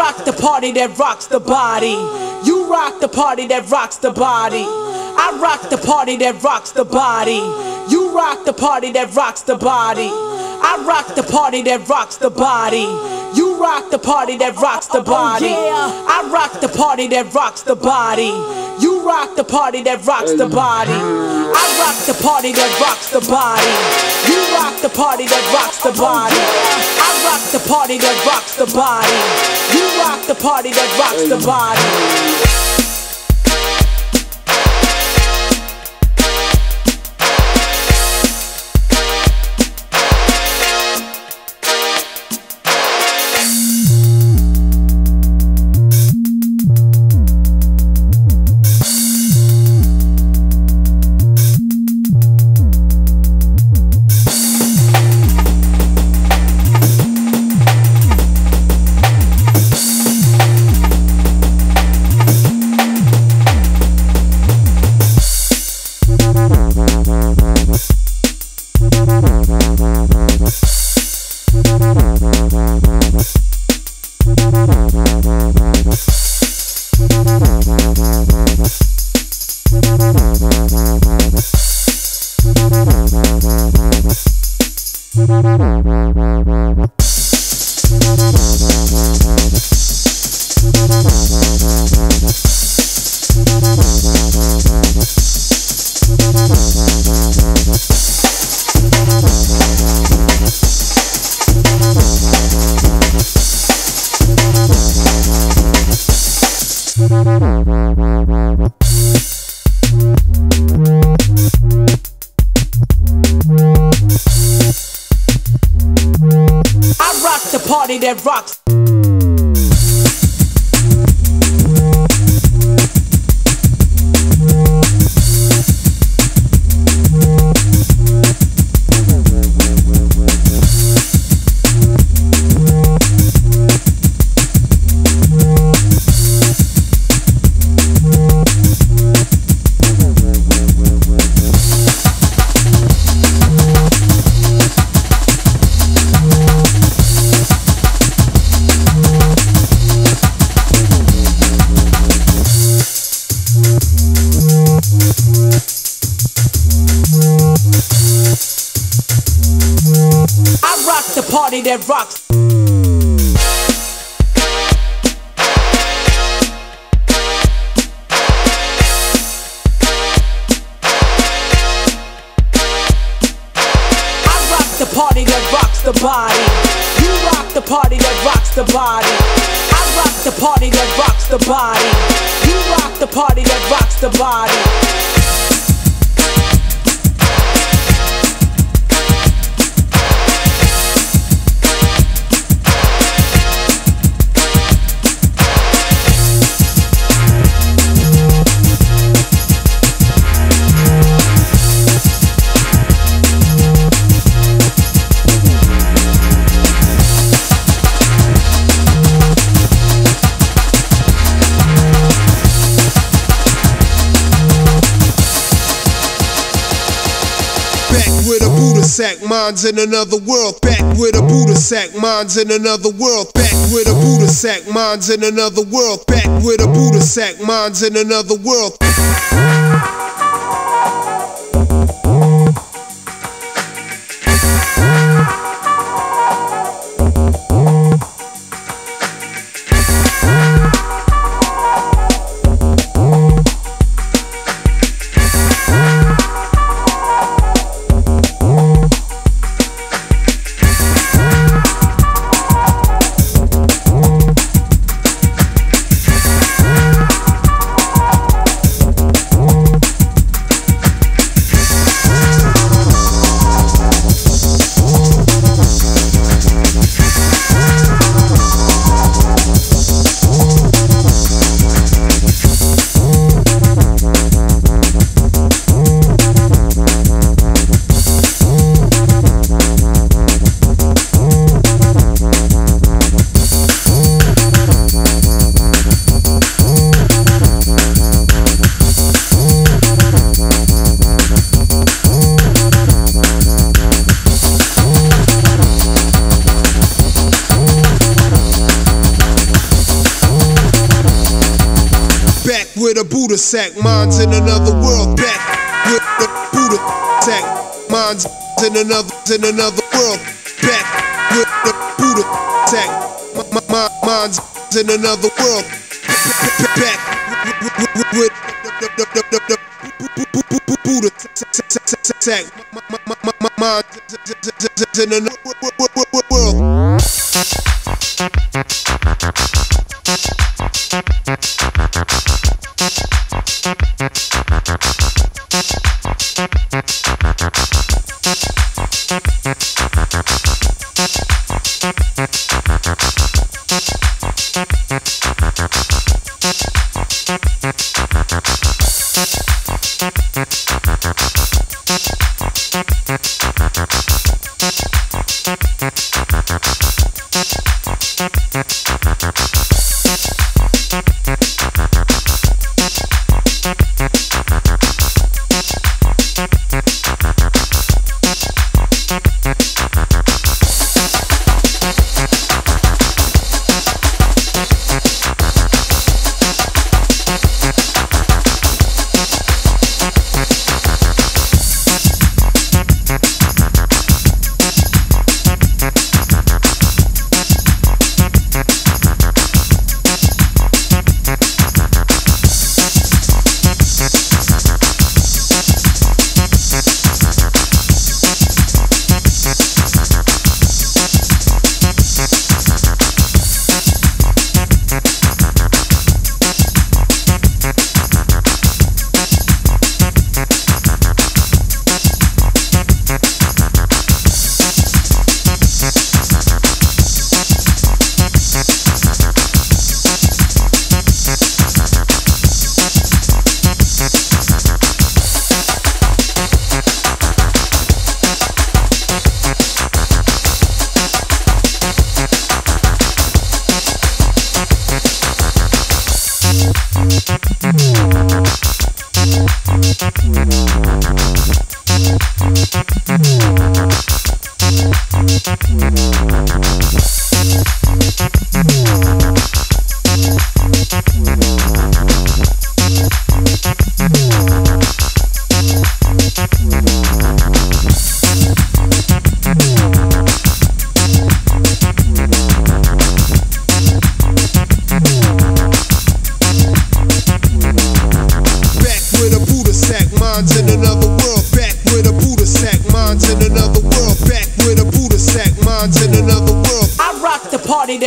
rock the party that rocks the body. You rock the party that rocks the body. I rock the party that rocks the body. You rock the party that rocks the body. I rock the party that rocks the body. You rock the party that rocks the oh, oh, body. I rock the party that rocks the body. You rock the party that rocks the body. I rock the party that rocks the body. You rock the party that rocks the oh, body. I rock the party that rocks the body. You rock the party that rocks the body. That rocks. Party that rocks. I rock the party that rocks the body. You rock the party that rocks the body. I rock the party that rocks the body. You rock the party that rocks the body. Sack, mine's in another world. Back with a Buddha sack, mine's in another world. Back with a Buddha sack, mine's in another world. Back with a Buddha sack, mine's in another world. Minds in another world. Back with the Buddha sack, minds in another in another world. Back with the Buddha my, minds in another world. Back with the, Buddha my, minds in another world.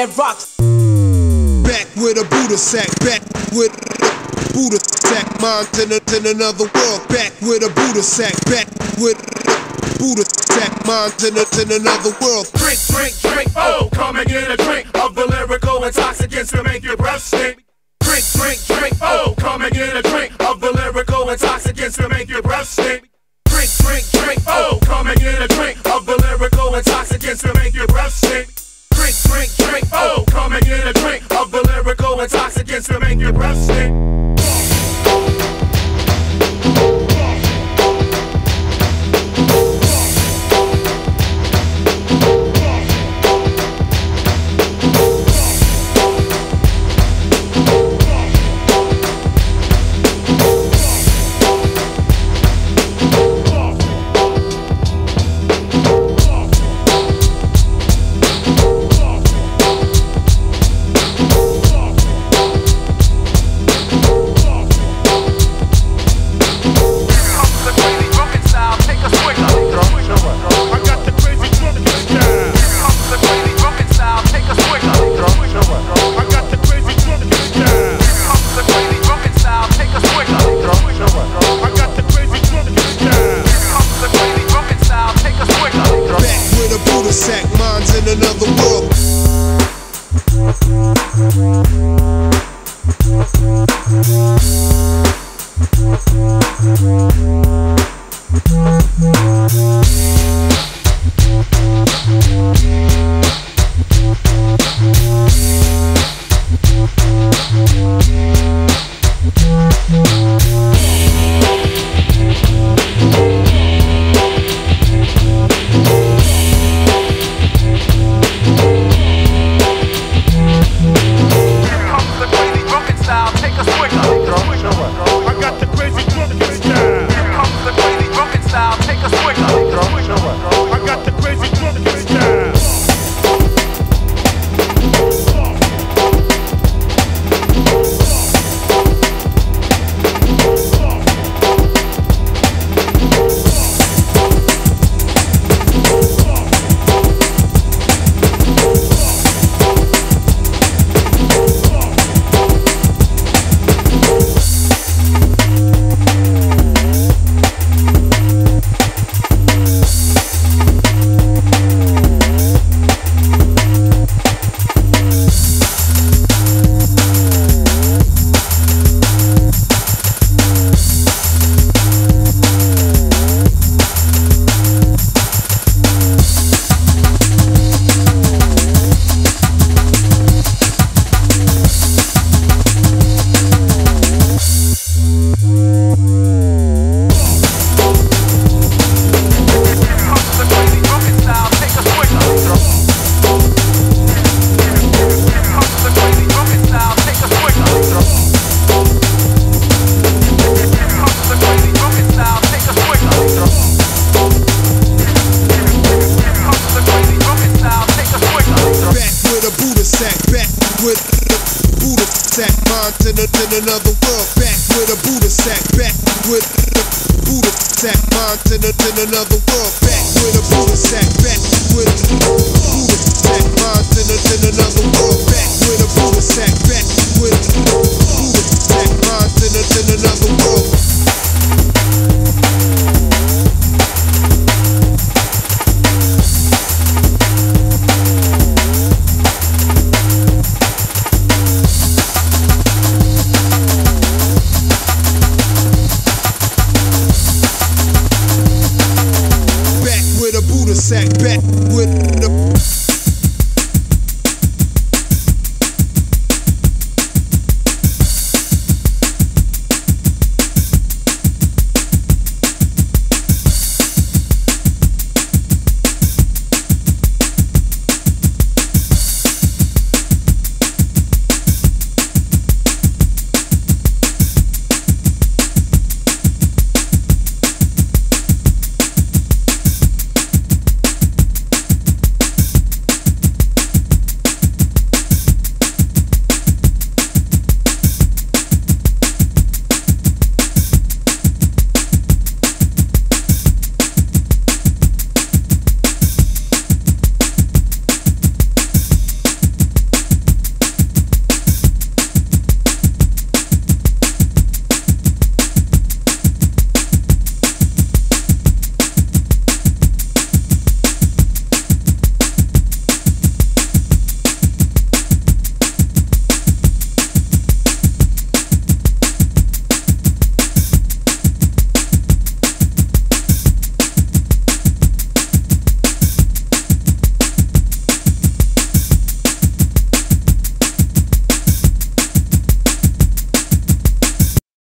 That rocks. Back with a Buddha sack, back with a Buddha sack, minds in, a, in another world. Back with a Buddha sack, back with a Buddha sack, minds in, a, in another world. Drink, drink, drink, oh, come and get a drink of the lyrical intoxicants to make your breath stink. Drink, drink, drink, oh, come and get a drink of the lyrical intoxicants to make your breath stink. Drink, drink, drink, oh, come and get a drink of the lyrical intoxicants to make a, in another world. Back with a Buddha sack, back with Buddha sack, minds in, a, in another world.